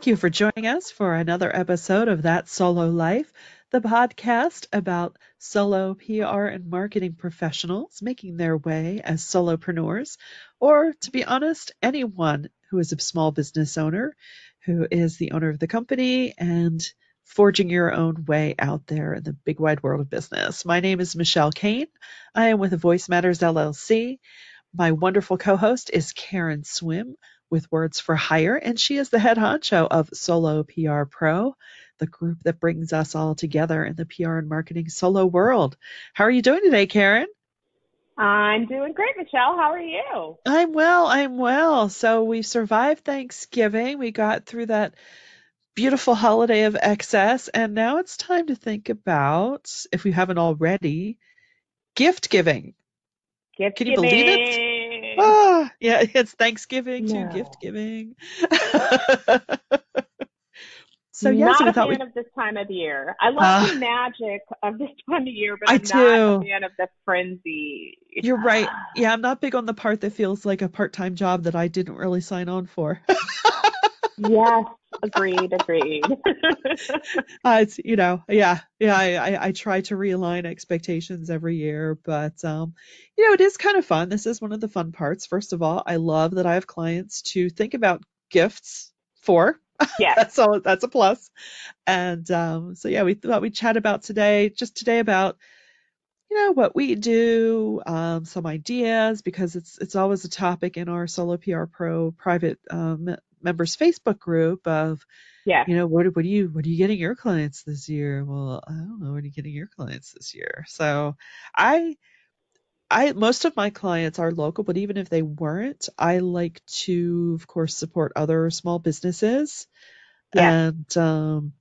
Thank you for joining us for another episode of That Solo Life, the podcast about solo PR and marketing professionals making their way as solopreneurs, or to be honest, anyone who is a small business owner who is the owner of the company and forging your own way out there in the big wide world of business. My name is Michelle Kane. I am with Voice Matters LLC. My wonderful co host is Karen Swim with Words for Hire, and she is the head honcho of Solo PR Pro, the group that brings us all together in the PR and marketing solo world. How are you doing today, Karen? I'm doing great, Michelle. How are you? I'm well. I'm well. So we survived Thanksgiving. We got through that beautiful holiday of excess, and now it's time to think about, if we haven't already, gift giving. Gift Can you believe it? Ah, yeah, it's Thanksgiving No. to gift giving. so yeah, not so we a thought fan we of this time of year. I love Ah. the magic of this time of year, but I I'm not a fan of the frenzy. you're right. Yeah, I'm not big on the part that feels like a part-time job that I didn't really sign on for. yes, agreed, agreed. uh, it's you know, yeah, yeah. I, I I try to realign expectations every year, but um, you know, it is kind of fun. This is one of the fun parts. First of all, I love that I have clients to think about gifts for. yes. That's all. That's a plus. And um, so yeah, we thought we'd chat about today, just today about you know what we do, um, some ideas because it's it's always a topic in our Solo PR Pro private um, members Facebook group of yeah, you know what what are you what are you getting your clients this year? Well i don't know what are you getting your clients this year? So i i most of my clients are local but even if they weren't i like to of course support other small businesses Yeah. and um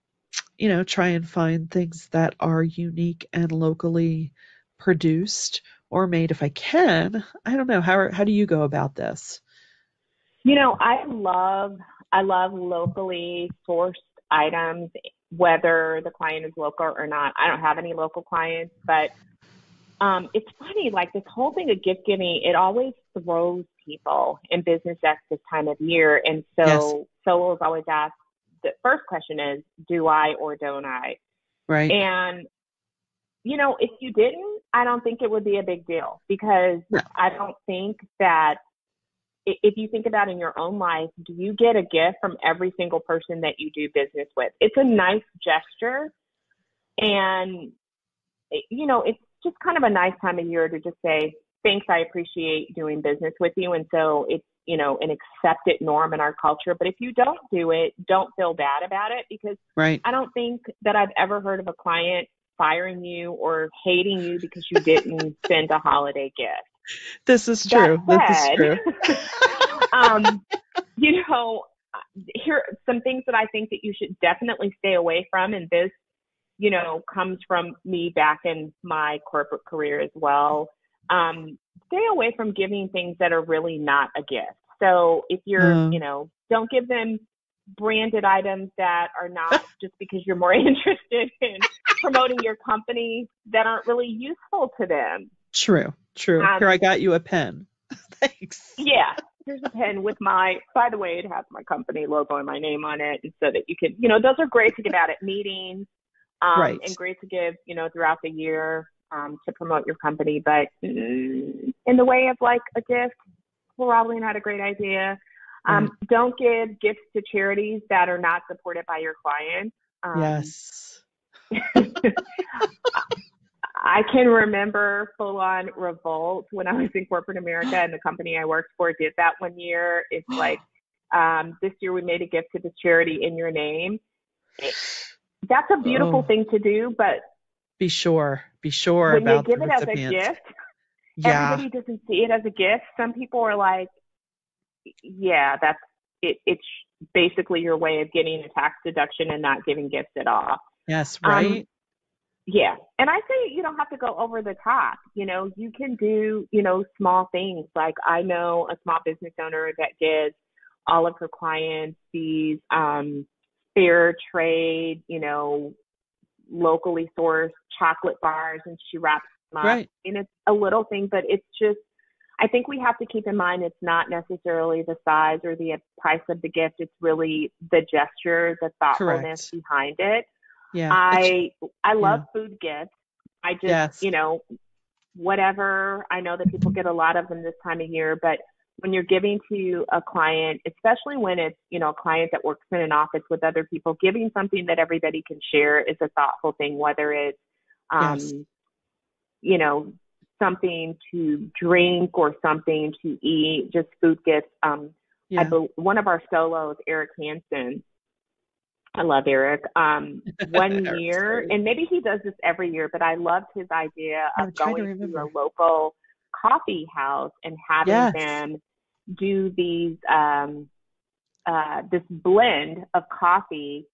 you know try and find things that are unique and locally produced or made. If i can i don't know how how do you go about this You know, I love I love locally sourced items, whether the client is local or not. I don't have any local clients, but um, it's funny, like this whole thing of gift giving, it always throws people in business at this time of year. And so Yes. solos always ask the first question is, do I or don't I? right And you know, if you didn't, I don't think it would be a big deal because No. I don't think that if you think about in your own life, do you get a gift from every single person that you do business with? It's a nice gesture and eh, you know, it's just kind of a nice time of year to just say, thanks, I appreciate doing business with you. And so it's, you know, an accepted norm in our culture. But if you don't do it, don't feel bad about it because right I don't think that I've ever heard of a client firing you or hating you because you didn't send a holiday gift. This is true this is true um, you know, here are some things that I think that you should definitely stay away from, and this, you know, comes from me back in my corporate career as well. Um, stay away from giving things that are really not a gift. So if you're, Oh. you know, don't give them branded items that are not just because you're more interested in promoting your company that aren't really useful to them. True, true. Um, Here, I got you a pen. Thanks. Yeah. Here's a pen with my, by the way, it has my company logo and my name on it. And so that you can, you know, those are great to give out at meetings um, Right. and great to give, you know, throughout the year um, to promote your company. But mm, in the way of like a gift, probably not a great idea. Um, Don't give gifts to charities that are not supported by your clients. Um, yes. I can remember full on revolt when I was in corporate America and the company I worked for did that one year. It's like, um, this year we made a gift to the charity in your name. It- that's a beautiful Oh. thing to do, but Be sure. Be sure when you about give the it as a gift, yeah. everybody doesn't see it as a gift. Some people are like, yeah, that's it. It's basically your way of getting a tax deduction and not giving gifts at all. Yes. Um, Right. Yeah. And I say you don't have to go over the top. You know, you can do, you know, small things. Like I know a small business owner that gives all of her clients these um fair trade, you know, locally sourced chocolate bars and she wraps them up. right. And it's a little thing, but it's just I think we have to keep in mind it's not necessarily the size or the price of the gift. It's really the gesture, the thoughtfulness Correct. behind it. Yeah. I I love food gifts. I just Yes. you know whatever. I know that people get a lot of them this time of year, but when you're giving to a client, especially when it's you know a client that works in an office with other people, giving something that everybody can share is a thoughtful thing. Whether it's um, Yes. you know something to drink or something to eat, just food gifts. Um, I yeah. bel one of our solos, Eric Hansen. I love Eric. Um, one year, and maybe he does this every year, but I loved his idea of trying to going to, a local coffee house and having Yes. them do these um, uh, this blend of coffee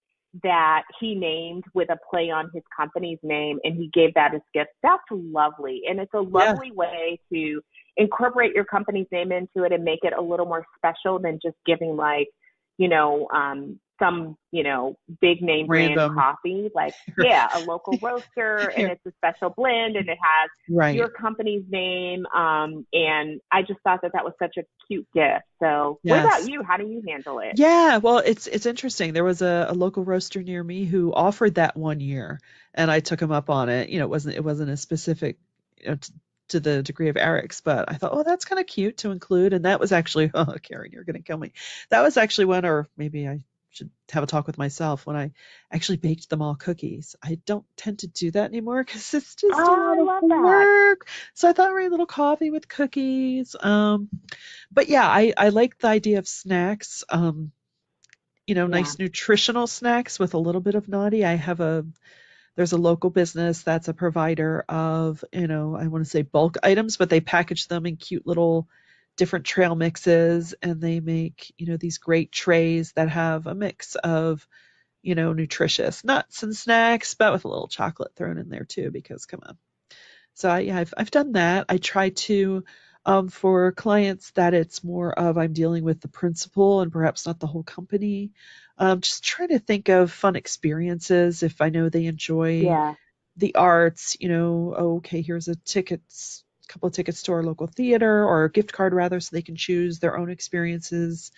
that he named with a play on his company's name, and he gave that as gift. That's lovely, and it's a lovely way to incorporate your company's name into it and make it a little more special than just giving like you know um some you know big name brand coffee like yeah a local roaster and it's a special blend and it has Right. your company's name um and i just thought that that was such a cute gift so what about you how do you handle it Yeah, well, it's it's interesting. There was a, a local roaster near me who offered that one year, and I took him up on it. You know, it wasn't it wasn't a specific you know, t- to the degree of Eric's, but I thought, oh, that's kind of cute to include. And that was actually, oh, Karen, you're gonna kill me. That was actually one, or maybe I should have a talk with myself when I actually baked them all cookies. I don't tend to do that anymore because it's just a Oh, I lot love of that. work. So I thought, right, a little coffee with cookies. Um, but yeah, I I like the idea of snacks. Um, you know, Yeah. nice nutritional snacks with a little bit of naughty. I have a there's a local business that's a provider of, you know, I want to say bulk items, but they package them in cute little different trail mixes and they make, you know, these great trays that have a mix of, you know, nutritious nuts and snacks, but with a little chocolate thrown in there too, because come on. So I, yeah, I've I've done that. I try to um, for clients that it's more of I'm dealing with the principal and perhaps not the whole company. Um, just trying to think of fun experiences if I know they enjoy yeah the arts. You know, oh, okay, here's a tickets, couple of tickets to our local theater or a gift card rather, so they can choose their own experiences.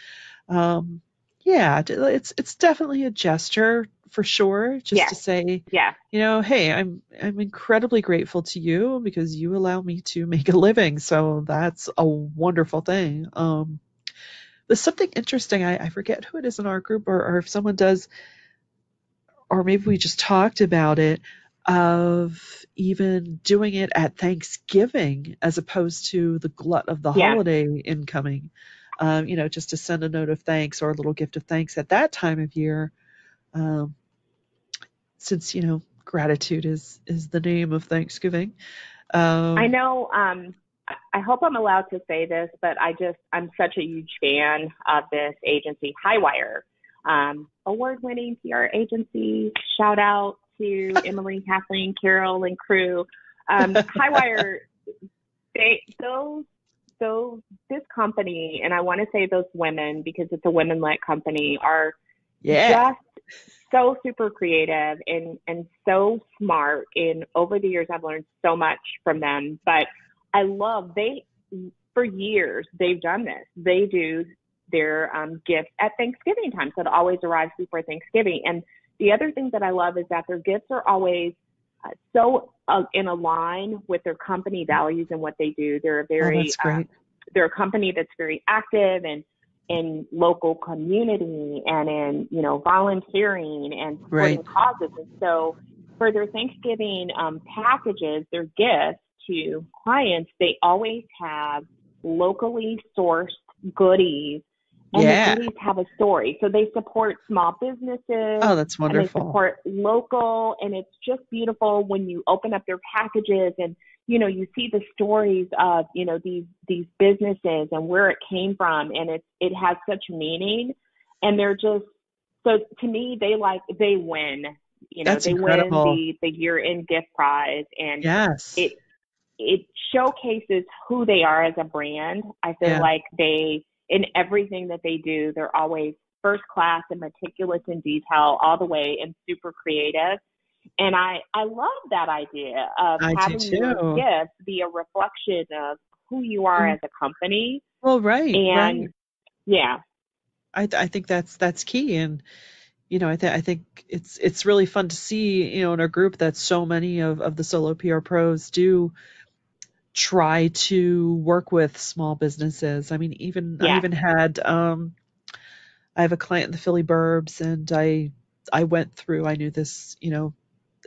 Um, yeah, it's it's definitely a gesture for sure, just to say yeah you know, hey, I'm I'm incredibly grateful to you because you allow me to make a living. So that's a wonderful thing. Um, there's something interesting. I, I forget who it is in our group, or, or if someone does, or maybe we just talked about it, of even doing it at Thanksgiving as opposed to the glut of the Yeah. holiday incoming. Um, you know, just to send a note of thanks or a little gift of thanks at that time of year. Um, since you know gratitude is is the name of Thanksgiving. Um, I know. Um, I- hope I'm allowed to say this, but I just I'm such a huge fan of this agency, Highwire, um, award-winning PR agency. Shout out to Emily, Kathleen, Carol, and crew. Um, Highwire, they those those this company, and I want to say those women because it's a women-led company, are Yeah. just so super creative and and so smart and over the years I've learned so much from them but I love they for years they've done this they do their um, gifts at Thanksgiving time so it always arrives before Thanksgiving and the other thing that I love is that their gifts are always uh, so uh, in a line with their company values and what they do. They're a Oh, very uh, they're a company that's very active and in local community and in you know volunteering and supporting Right. causes. And so for their thanksgiving um, packages their gifts to clients they always have locally sourced goodies and Yeah. the goodies have a story so they support small businesses Oh, that's and they wonderful. support local and it's just beautiful when you open up their packages and you know you see the stories of you know these these businesses and where it came from and it's, it has such meaning and they're just so to me they like they win you know That's they incredible. win the the year end gift prize and Yes. it it showcases who they are as a brand. I feel Yeah. like they in everything that they do, they're always first class and meticulous in detail all the way and super creative. And I I love that idea of I having your too. gift be a reflection of who you are Mm. as a company. Well, right, And right. yeah, I th- I think that's that's key, and you know, I think I think it's it's really fun to see, you know, in our group that so many of of the solo PR pros do try to work with small businesses. I mean, even I even had um I have a client in the Philly Burbs, and I I went through. I knew this, you know,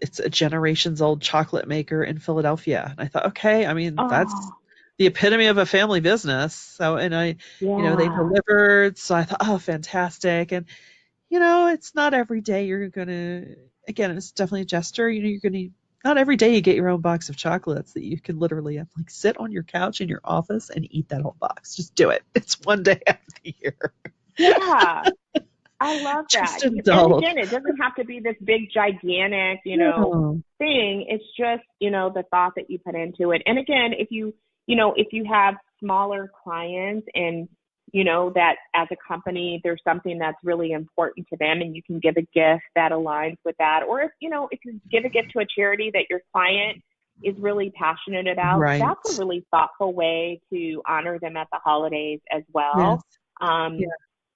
it's a generations old chocolate maker in Philadelphia, and I thought, okay, I mean, that's oh, the epitome of a family business. So, and I, you know, they delivered, so I thought, oh, fantastic. And you know, it's not every day you're gonna. Again, it's definitely a gesture. You know, you're gonna. Not every day you get your own box of chocolates that you can literally uh, like sit on your couch in your office and eat that whole box. Just do it. It's one day out of the year. yeah. I love Just that. And again, it doesn't have to be this big, gigantic, you know, No. thing. It's just, you know, the thought that you put into it. And again, if you, you know, if you have smaller clients and, you know, that as a company, there's something that's really important to them and you can give a gift that aligns with that. Or if, you know, if you give a gift to a charity that your client is really passionate about, Right. that's a really thoughtful way to honor them at the holidays as well. Yes. Um.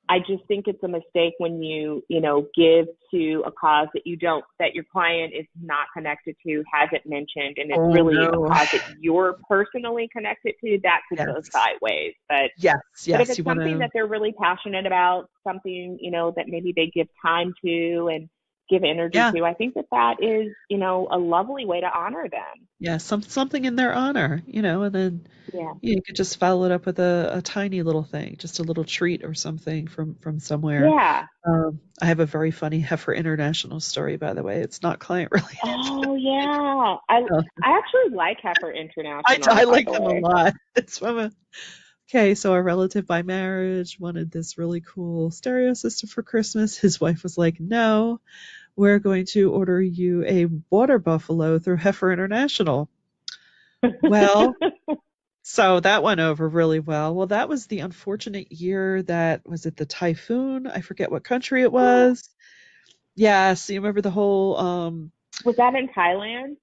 I just think it's a mistake when you, you know, give to a cause that you don't, that your client is not connected to, hasn't mentioned, and it's Oh, really no. a cause that you're personally connected to. That could go Yes. sideways. But Yes. yes, but if it's something to. that they're really passionate about, something you know that maybe they give time to and give energy Yeah. to, I think that that is, you know, a lovely way to honor them. Yeah. Some something in their honor. You know, and then Yeah. you could just follow it up with a, a tiny little thing, just a little treat or something from from somewhere. Yeah. Um, I have a very funny Heifer International story, by the way. It's not client related. Oh yeah. I I actually like Heifer International. I, I like the them a lot. It's from a okay. So a relative by marriage wanted this really cool stereo system for Christmas. His wife was like, "No, we're going to order you a water buffalo through Heifer International." Well, so that went over really well. Well, that was the unfortunate year that was it the typhoon? I forget what country it was. Yes, you remember the whole um was that in Thailand?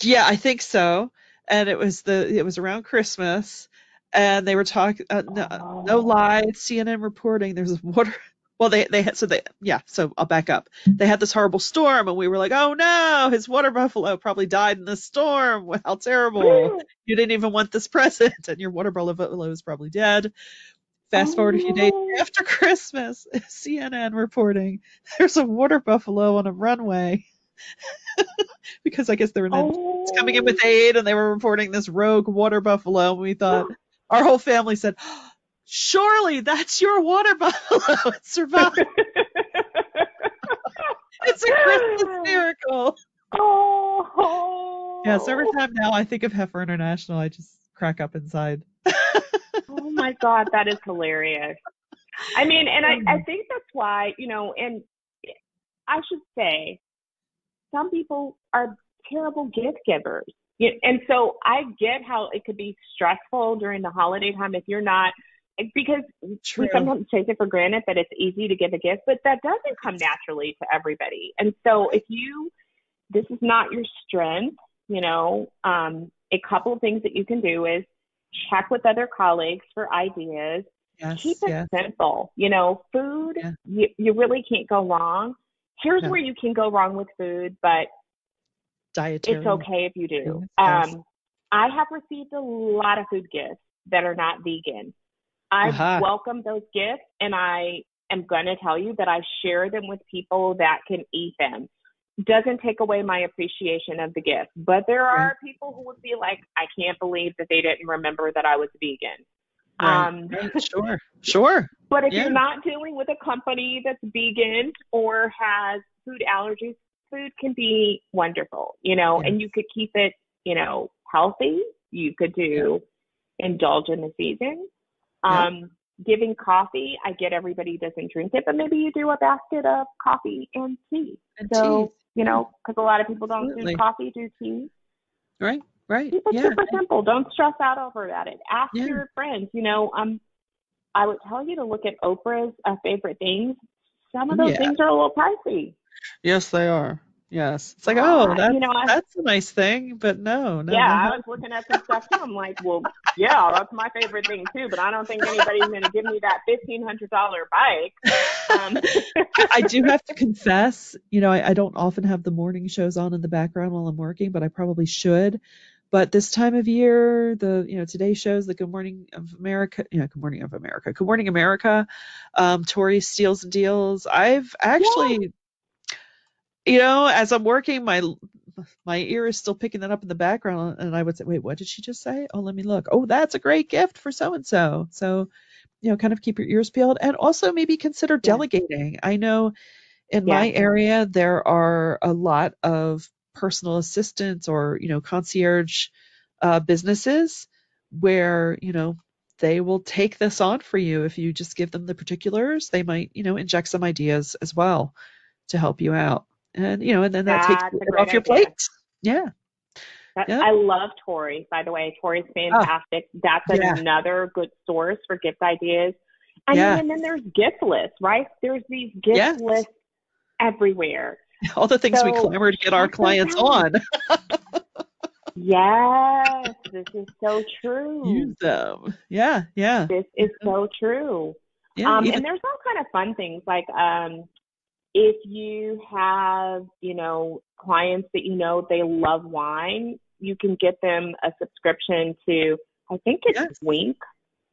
Yeah, I think so. And it was the it was around Christmas, and they were talking. Uh, no, no Oh. lie, CNN reporting. There's a water. Well, they they had so they yeah. So I'll back up. They had this horrible storm, and we were like, oh no, his water buffalo probably died in the storm. How terrible! You didn't even want this present, and your water buffalo is probably dead. Fast forward a few days Oh, after Christmas, CNN reporting there's a water buffalo on a runway because I guess they were in Oh. coming in with aid and they were reporting this rogue water buffalo and we thought our whole family said surely that's your water buffalo it survived it's a christmas miracle Oh. yeah so every time now i think of heifer international i just crack up inside Oh my God, that is hilarious. I mean, and I, I mm. think that's why, you know, and I should say, some people are terrible gift givers. And so I get how it could be stressful during the holiday time if you're not, because True. we sometimes take it for granted that it's easy to give a gift, but that doesn't come naturally to everybody. And so if you, this is not your strength, you know, um, a couple of things that you can do is check with other colleagues for ideas. yes Keep it yes simple. You know, food, Yeah. you, you really can't go wrong. Here's No. where you can go wrong with food, but dietary it's okay if you do. Um, I have received a lot of food gifts that are not vegan. I Aha. welcome those gifts, and I am going to tell you that I share them with people that can eat them. Doesn't take away my appreciation of the gift, but there are people who would be like, I can't believe that they didn't remember that I was vegan. Um, sure sure but if Yeah. you're not dealing with a company that's vegan or has food allergies, food can be wonderful, you know, and you could keep it, you know, healthy. You could do indulge in the season. Yeah. Um, giving coffee, I get everybody doesn't drink it, but maybe you do a basket of coffee and tea. and So, teeth. you know, because a lot of people don't Absolutely. do coffee, do tea. right right Keep it yeah super simple. Don't stress out over about it. Ask Yeah. your friends. You know, um, I would tell you to look at Oprah's uh, favorite things. Some of those Yeah. things are a little pricey. Yes they are Yes. It's like, Uh, oh, that's you know, I- that's a nice thing, but no, no. yeah, no. I was looking at some stuff too. I'm like, well, yeah, that's my favorite thing too. But I don't think anybody's going to give me that fifteen hundred dollar bike. Um, I, do have to confess, you know, I, I don't often have the morning shows on in the background while I'm working, but I probably should. But this time of year, the you know Today shows, the Good Morning of America, you know, Good Morning of America, Good Morning America, um, Tory Steals and Deals. I've actually, you know, as I'm working, my my ear is still picking that up in the background, and I would say, wait, what did she just say? Oh, let me look. Oh, that's a great gift for so and so. So, you know, kind of keep your ears peeled, and also maybe consider delegating. I know in Yeah. my area there are a lot of personal assistants or you know concierge uh, businesses where you know they will take this on for you if you just give them the particulars they might you know inject some ideas as well to help you out and you know and then that takes That's it off your idea. plate yeah That- Yeah. I love Tory, by the way. Tory's fantastic. That's Yeah. another good source for gift ideas. And, Yeah. and then there's gift lists, right? There's these gift Yes. lists everywhere. all the things we So, clamor to get our clients on Yes, this is so true. use them yeah yeah This is so true. yeah um, even- and there's all kind of fun things like um, if you have, you know, clients that you know they love wine, you can get them a subscription to, I think it's Yes. Winc.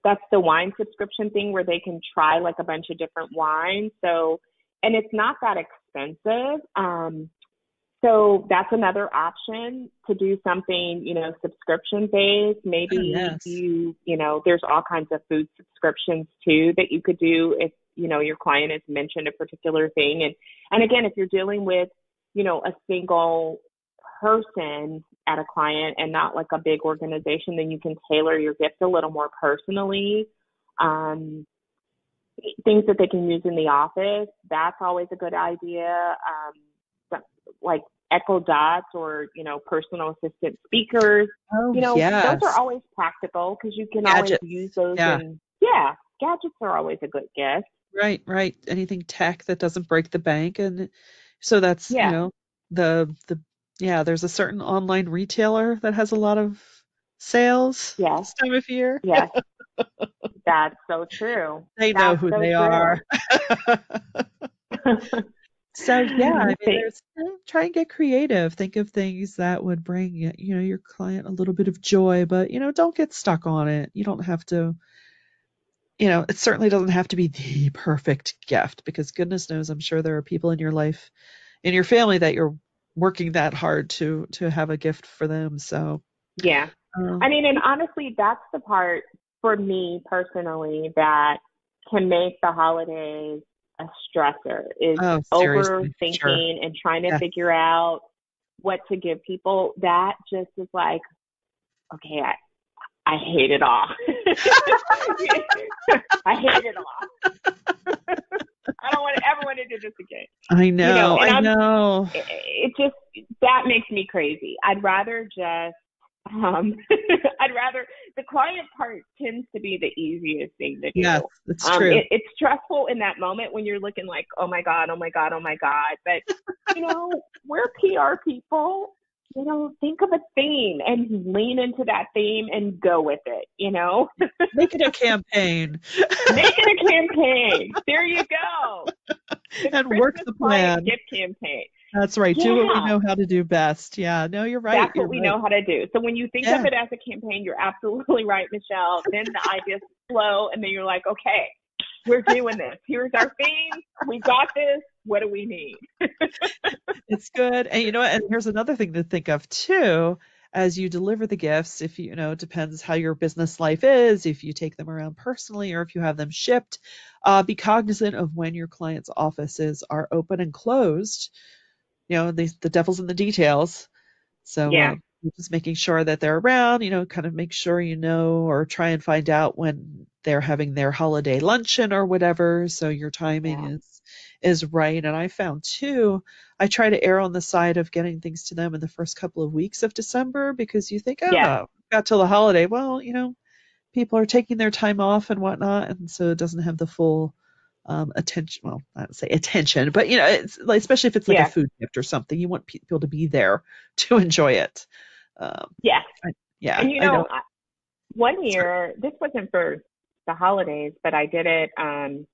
That's the wine subscription thing where they can try like a bunch of different wines. So, and it's not that expensive. Um, so that's another option to do something, you know, subscription based. Maybe Oh, yes. you, you know, there's all kinds of food subscriptions too that you could do if, you know, your client has mentioned a particular thing. And, and again, if you're dealing with, you know, a single person at a client and not like a big organization, then you can tailor your gift a little more personally. Um, things that they can use in the office, that's always a good idea. Um, like Echo Dots or, you know, personal assistant speakers, oh you know, yes. those are always practical because you can always use those. yeah. And yeah, gadgets are always a good gift. Right, right. Anything tech that doesn't break the bank, and so that's Yeah. you know the the yeah. There's a certain online retailer that has a lot of sales Yes. this time of year. Yes. That's so true. They know That's who so they true. are. so yeah, I mean, there's you know, try and get creative. Think of things that would bring you know your client a little bit of joy, but you know don't get stuck on it. You don't have to. You know, it certainly doesn't have to be the perfect gift because goodness knows, I'm sure there are people in your life, in your family that you're working that hard to to have a gift for them. So, yeah. um, I mean, and honestly, that's the part for me personally that can make the holidays a stressor is oh, overthinking sure. and trying to Yeah. figure out what to give people. That just is like, okay, I, I hate it all. I hate it all. I don't want everyone to do this again. I know, know, I I'm- know. It, it just that makes me crazy. I'd rather just um I'd rather the client part tends to be the easiest thing to do. Yes, it's Um, true. it, it's stressful in that moment when you're looking like, oh my god, oh my god, oh my god. But you know, we're PR people. You know, think of a theme and lean into that theme and go with it. You know, Make it a campaign make it a campaign. There you go. The and work the plan. Gift campaign. That's right. Do what we know how to do best. Yeah, no, you're right. That's you're what we right. know how to do. So when you think Yeah. of it as a campaign, you're absolutely right, Michelle. Then the ideas flow, and then you're like, okay, we're doing this. Here's our theme. We got this. What do we need? It's good. And you know what? And here's another thing to think of too. As you deliver the gifts, if you, you know, it depends how your business life is, if you take them around personally or if you have them shipped, uh, be cognizant of when your clients' offices are open and closed. You know, the, the devil's in the details. So, Yeah. uh, just making sure that they're around, you know, kind of make sure you know or try and find out when they're having their holiday luncheon or whatever. So your timing Yeah. is is right. And I found too, I try to err on the side of getting things to them in the first couple of weeks of December because you think, oh, Yeah. got till the holiday. Well, you know, people are taking their time off and whatnot, and so it doesn't have the full um, attention. Well, I don't say attention, but you know, it's like, especially if it's like Yeah. a food gift or something, you want people to be there to enjoy it. Um, Yes. yeah, and you I know, I- one year, this wasn't for the holidays, but I did it um,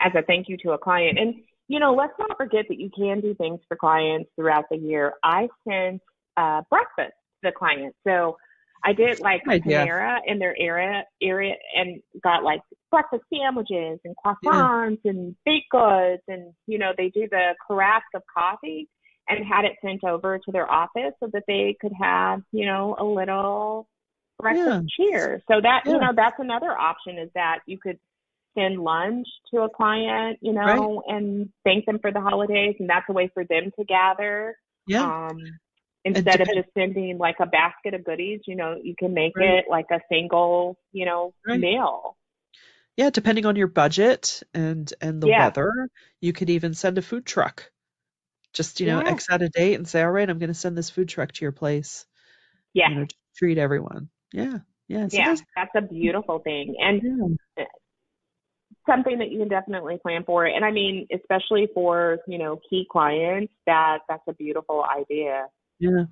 as a thank you to a client. And, you know, let's not forget that you can do things for clients throughout the year. I sent uh, breakfast to the client. So I did like Panera in their area area and got like breakfast sandwiches and croissants and baked goods and you know they do the carafe of coffee and had it sent over to their office so that they could have you know a little breakfast cheer. So that Yeah. you know that's another option is that you could send lunch to a client you know and thank them for the holidays and that's a way for them to gather yeah, um, instead of just sending like a basket of goodies, you know, you can make Right. it like a single, you know, Right. meal. yeah. Depending on your budget and and the Yeah. weather, you could even send a food truck. Just you know, Yeah. X out a date and say, all right, I'm going to send this food truck to your place. Yeah. You know, to treat everyone. Yeah, yeah. So yeah, there's- that's a beautiful thing. And yeah. something that you can definitely plan for. And I mean, especially for, you know, key clients, that that's a beautiful idea. Yeah.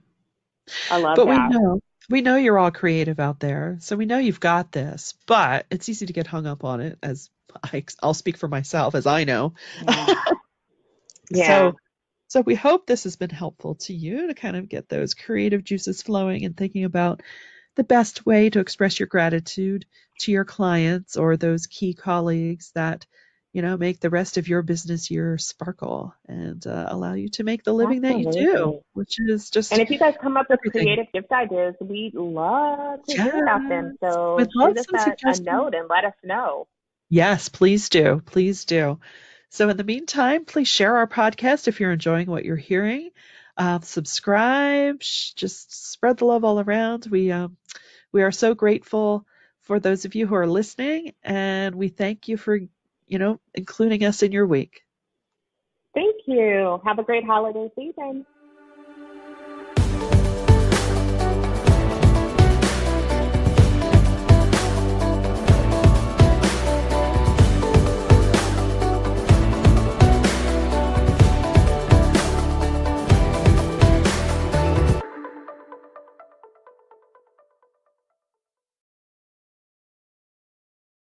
I love But that. we know we know you're all creative out there, so we know you've got this. But it's easy to get hung up on it, as I, I'll speak for myself, as I know. Yeah. So, so we hope this has been helpful to you to kind of get those creative juices flowing and thinking about the best way to express your gratitude to your clients or those key colleagues that you know make the rest of your business year sparkle and uh, allow you to make the living that you do, which is just And if you guys come up with Everything. creative gift ideas, we'd love to hear about them. So shoot us a, a note and let us know. Yes, please do. Please do. So, in the meantime, please share our podcast if you're enjoying what you're hearing. Uh, subscribe. Sh- just spread the love all around. We um, we are so grateful for those of you who are listening, and we thank you for you know including us in your week. Thank you. Have a great holiday season.